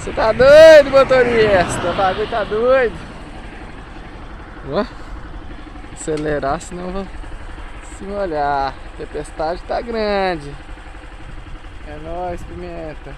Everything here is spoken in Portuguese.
Você tá doido, motorista? O bagulho tá doido. Ué? acelerar, senão vou se molhar. A tempestade tá grande. É nóis, pimenta.